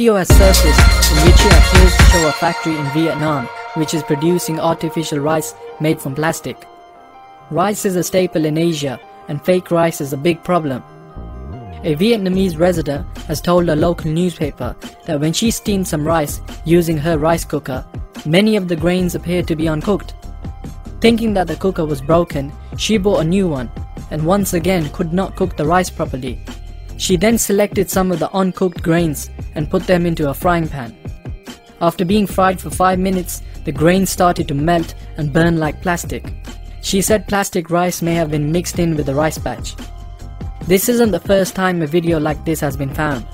video has surfaced in which it appears to show a factory in Vietnam which is producing artificial rice made from plastic. Rice is a staple in Asia and fake rice is a big problem. A Vietnamese resident has told a local newspaper that when she steamed some rice using her rice cooker, many of the grains appeared to be uncooked. Thinking that the cooker was broken, she bought a new one and once again could not cook the rice properly. She then selected some of the uncooked grains and put them into a frying pan. After being fried for 5 minutes, the grains started to melt and burn like plastic. She said plastic rice may have been mixed in with the rice batch. This isn't the first time a video like this has been found.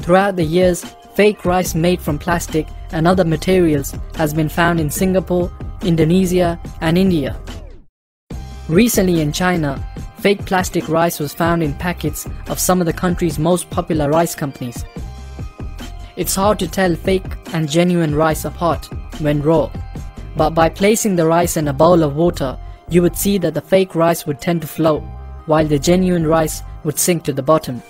Throughout the years, fake rice made from plastic and other materials has been found in Singapore, Indonesia and India. Recently in China, fake plastic rice was found in packets of some of the country's most popular rice companies. It's hard to tell fake and genuine rice apart when raw, but by placing the rice in a bowl of water, you would see that the fake rice would tend to float, while the genuine rice would sink to the bottom.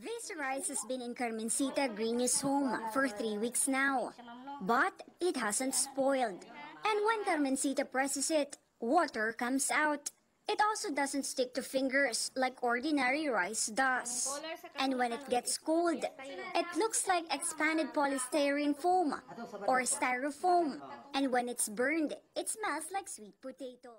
This rice has been in Carmencita Green's home for three weeks now, but it hasn't spoiled. And when Carmencita presses it, water comes out. It also doesn't stick to fingers like ordinary rice does. And when it gets cold, it looks like expanded polystyrene foam or styrofoam. And when it's burned, it smells like sweet potato.